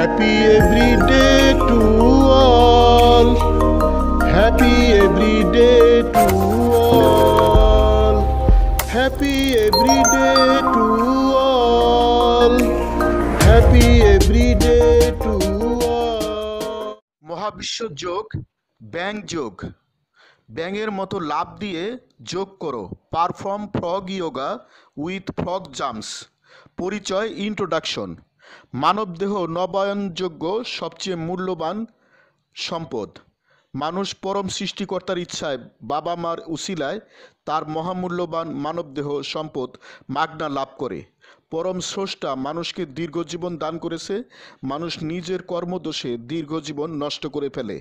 Happy every day to all. Happy every day to all. Happy every day to all. Happy every day to all. মহাবিশ্ব যোগ ব্যাং যোগ ব্যাঙের মতো লাভ দিয়ে যোগ করো perform frog yoga with frog jumps পরিচয় ইন্ট্রোডাকশন মানবদেহ নবায়নযোগ্য সবচেয়ে মূল্যবান সম্পদ। মানুষ পরম সৃষ্টিকর্তার ইচ্ছায় বাবা মার উসিলায় তার মহামূল্যবান মানবদেহ সম্পদ মাগনা লাভ করে। পরম স্রষ্টা মানুষকে দীর্ঘজীবন দান করেছে, মানুষ নিজের কর্মদোষে দীর্ঘজীবন নষ্ট করে ফেলে।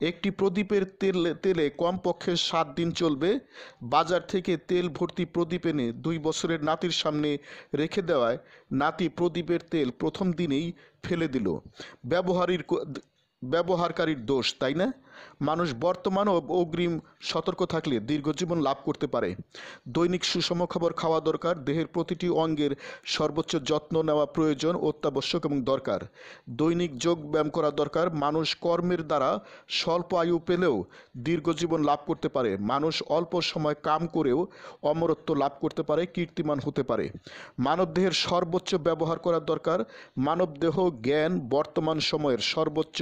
একটি প্রদীপের তেল, তেলে কমপক্ষে সাত দিন চলবে। বাজার থেকে তেল ভর্তি প্রদীপ এনে দুই বছরের নাতির সামনে রেখে দেওয়ায় নাতি প্রদীপের তেল প্রথম দিনেই ফেলে দিল। ব্যবহারীর ব্যবহারকারীর দোষ, তাই না? মানুষ বর্তমান ও অগ্রিম সতর্ক থাকলে দীর্ঘজীবন লাভ করতে পারে। দৈনিক সুষম খাবার খাওয়া দরকার, দেহের প্রতিটি অঙ্গের সর্বোচ্চ যত্ন নেওয়া প্রয়োজন, অত্যাবশ্যক এবং দরকার। দৈনিক যোগ ব্যায়াম করা দরকার, মানুষ কর্মের দ্বারা স্বল্প আয়ু পেলেও দীর্ঘজীবন লাভ করতে পারে। মানুষ অল্প সময় কাম করেও অমরত্ব লাভ করতে পারে, কীর্তিমান হতে পারে। মানবদেহের সর্বোচ্চ ব্যবহার করা দরকার মানবদেহ জ্ঞান বর্তমান সময়ের সর্বোচ্চ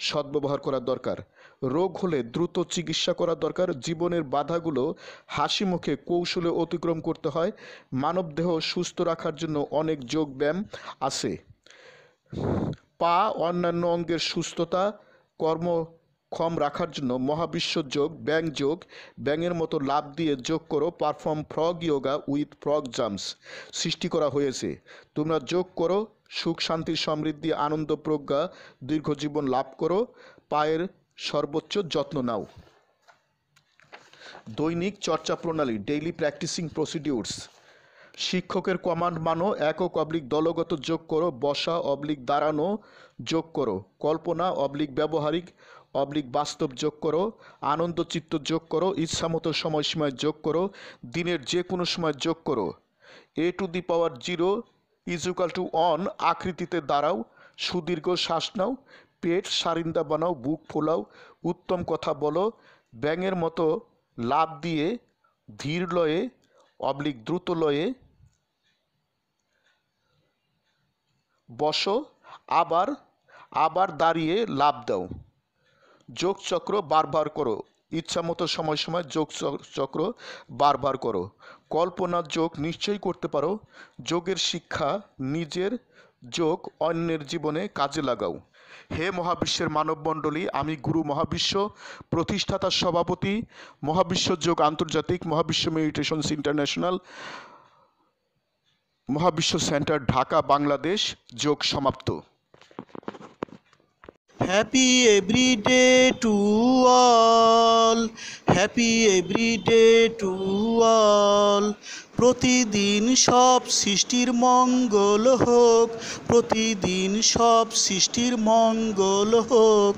সদ্ব্যবহার করা দরকার। রোগ হলে দ্রুত চিকিৎসা করা দরকার। জীবনের বাধাগুলো হাসি মুখে কৌশলে অতিক্রম করতে হয়। মানবদেহ সুস্থ রাখার জন্য অনেক যোগ ব্যায়াম আছে। পা অন্যান্য অঙ্গের সুস্থতা কর্মক্ষম রাখার জন্য মহাবিশ্ব যোগ, ব্যাং যোগ, ব্যাঙের মতো লাভ দিয়ে যোগ করো। Perform frog yoga with frog jumps সৃষ্টি করা হয়েছে। তোমরা যোগ করো, সুখ, শান্তি, সমৃদ্ধি, আনন্দ, প্রজ্ঞা দীর্ঘজীবন লাভ করো। পায়ের সর্বোচ্চ যত্ন নাও। দৈনিক চর্চা প্রণালী ডেইলি প্র্যাকটিসিং প্রসিডিউরস শিক্ষকের কমান্ড মানো, একক অবলিক দলগত যোগ করো, বসা অবলিক দাঁড়ানো যোগ করো, কল্পনা অবলিক ব্যবহারিক অবলিক বাস্তব যোগ করো, আনন্দ চিত্ত যোগ করো, ইচ্ছামতো সময়সীমায় যোগ করো, দিনের যে কোনো সময় যোগ করো। A to the power zero equal to one আকৃতিতে দাঁড়াও, সুদীর্ঘ শ্বাস নাও পেট সারিন্দা বানাও, বুক ফোলাও, উত্তম কথা বলো, ব্যাঙের মতো লাভ দিয়ে ধীর লয়ে, অবলিক দ্রুত লয়ে বসো, আবার আবার দাঁড়িয়ে লাভ দাও। যোগ চক্র বারবার করো ইচ্ছা মতো সময় সময় যোগ চক্র বারবার করো। কল্পনার যোগ নিশ্চয়ই করতে পারো, যোগের শিক্ষা নিজের যোগ অন্যের জীবনে কাজে লাগাও। হে মহাবিশ্বের মানবমণ্ডলী, আমি গুরু মহাবিশ্ব প্রতিষ্ঠাতার সভাপতি, মহাবিশ্ব যোগ আন্তর্জাতিক মহাবিশ্ব মেডিটেশনস ইন্টারন্যাশনাল, মহাবিশ্ব সেন্টার ঢাকা, বাংলাদেশ, যোগ সমাপ্ত। Happy every day to all, Happy every day to all প্রতিদিন সব সৃষ্টির মঙ্গল হোক প্রতিদিন সব সৃষ্টির মঙ্গল হোক।